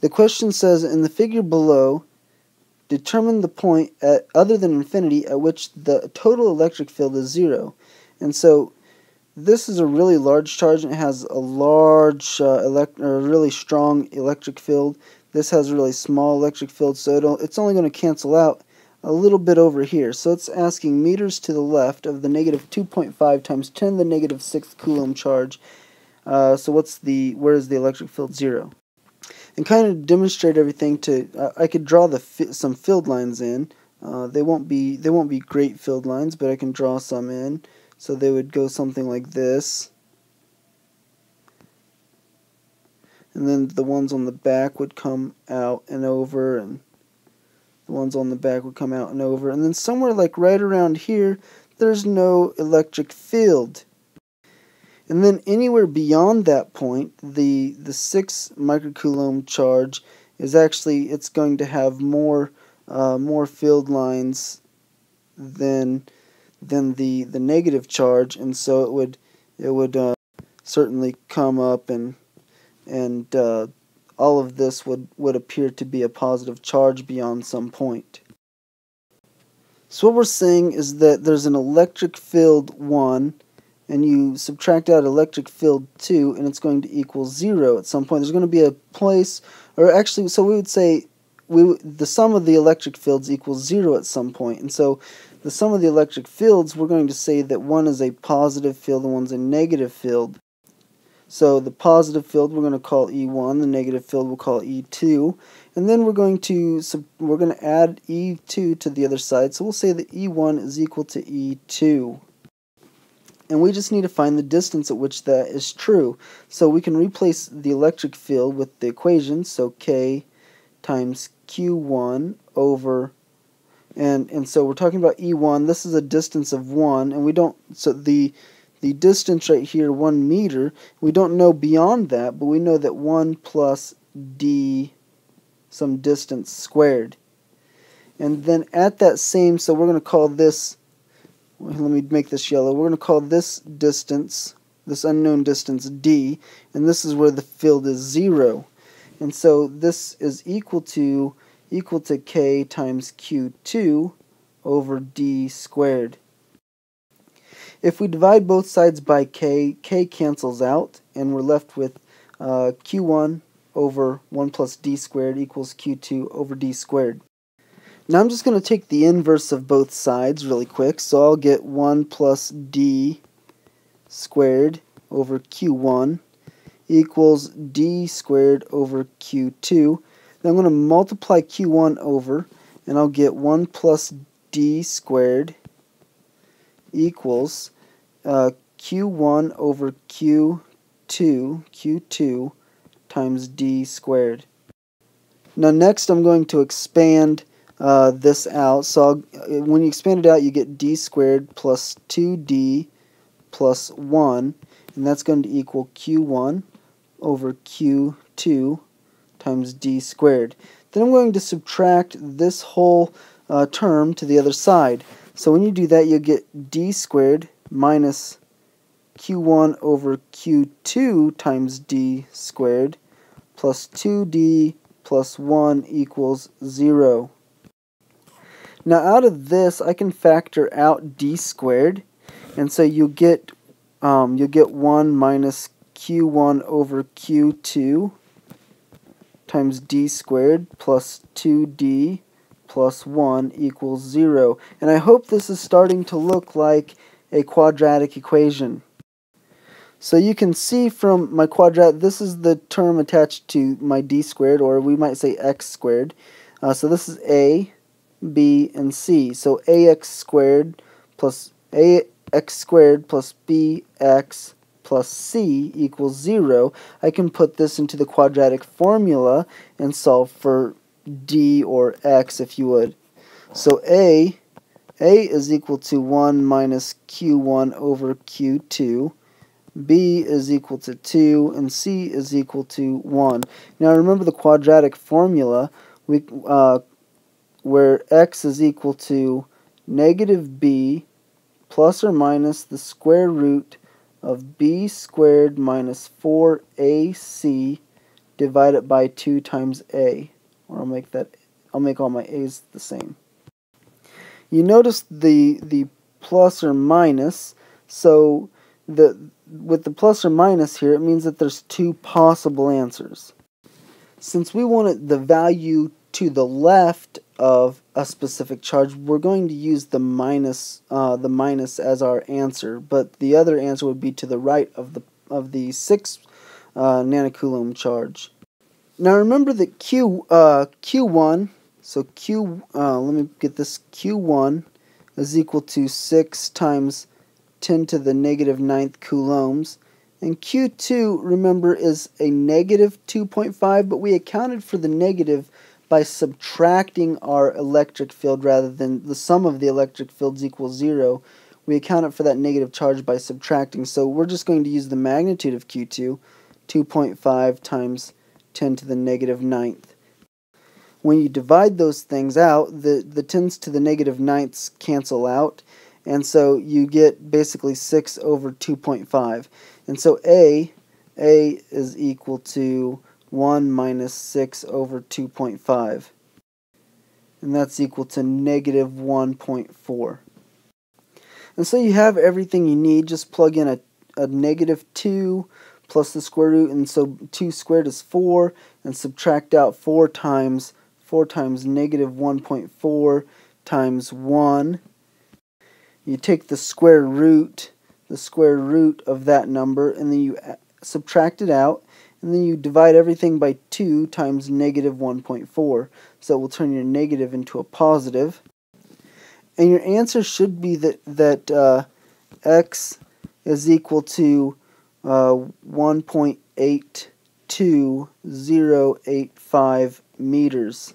The question says in the figure below, determine the point at other than infinity at which the total electric field is zero. And so this is a really large charge and it has a large uh, elect or really strong electric field. This has a really small electric field, so it's only going to cancel out a little bit over here. So it's asking meters to the left of the negative 2.5 times 10 to the negative 6 coulomb charge. Uh, so what's the, where is the electric field? Zero. And kind of demonstrate everything to, uh, I could draw the fi some field lines in. Uh, they won't be they won't be great field lines, but I can draw some in. So they would go something like this. And then the ones on the back would come out and over and the ones on the back would come out and over. And then somewhere like right around here, there's no electric field. And then anywhere beyond that point, the, the 6 microcoulomb charge is actually, it's going to have more, uh, more field lines than, than the, the negative charge. And so it would, it would uh, certainly come up and, and uh, all of this would, would appear to be a positive charge beyond some point. So what we're saying is that there's an electric field 1 and you subtract out electric field 2 and it's going to equal 0 at some point. There's going to be a place, or actually, so we would say we the sum of the electric fields equals 0 at some point. And so the sum of the electric fields, we're going to say that one is a positive field and one's a negative field. So the positive field we're going to call E1, the negative field we'll call E2, and then we're going to we're going to add E2 to the other side. So we'll say that E1 is equal to E2. And we just need to find the distance at which that is true. So we can replace the electric field with the equation, so K times Q1 over and and so we're talking about E1. This is a distance of 1 and we don't so the the distance right here, 1 meter, we don't know beyond that, but we know that 1 plus d some distance squared. And then at that same, so we're going to call this, let me make this yellow, we're going to call this distance, this unknown distance d, and this is where the field is 0. And so this is equal to equal to k times q2 over d squared. If we divide both sides by k, k cancels out, and we're left with uh, q1 over 1 plus d squared equals q2 over d squared. Now I'm just going to take the inverse of both sides really quick, so I'll get 1 plus d squared over q1 equals d squared over q2. Then I'm going to multiply q1 over, and I'll get 1 plus d squared equals uh, q1 over q2, q2 times d squared. Now next I'm going to expand uh, this out. So I'll, when you expand it out you get d squared plus 2d plus 1 and that's going to equal q1 over q2 times d squared. Then I'm going to subtract this whole uh, term to the other side. So when you do that, you get d squared minus q1 over q2 times d squared plus 2d plus 1 equals 0. Now out of this, I can factor out d squared, and so you get um, you get 1 minus q1 over q2 times d squared plus 2d plus 1 equals 0. And I hope this is starting to look like a quadratic equation. So you can see from my quadratic, this is the term attached to my d squared, or we might say x squared. Uh, so this is a, b, and c. So ax squared plus ax squared plus bx plus c equals 0. I can put this into the quadratic formula and solve for d or x if you would. So a, a is equal to 1 minus q1 over q2. b is equal to 2 and c is equal to 1. Now remember the quadratic formula we, uh, where x is equal to negative b plus or minus the square root of b squared minus 4ac divided by 2 times a. Or I'll make that I'll make all my a's the same. You notice the the plus or minus, so the with the plus or minus here, it means that there's two possible answers. Since we wanted the value to the left of a specific charge, we're going to use the minus, uh, the minus as our answer, but the other answer would be to the right of the of the six uh, nanocoulomb charge. Now remember that Q uh, Q1, so Q, uh, let me get this Q1 is equal to six times 10 to the negative ninth coulombs. And Q2, remember, is a negative 2.5, but we accounted for the negative by subtracting our electric field rather than the sum of the electric fields equals 0. We accounted for that negative charge by subtracting. So we're just going to use the magnitude of Q2, 2.5 times 10 to the negative ninth. When you divide those things out, the, the 10s to the negative ninths cancel out, and so you get basically 6 over 2.5. And so A, A is equal to 1 minus 6 over 2.5. And that's equal to negative 1.4. And so you have everything you need. Just plug in a, a negative 2 plus the square root. And so 2 squared is 4. And subtract out 4 times 4 times negative 1.4 times 1 you take the square root, the square root of that number, and then you subtract it out, and then you divide everything by 2 times negative 1.4. So it will turn your negative into a positive. And your answer should be that, that uh, x is equal to uh, 1.82085 meters.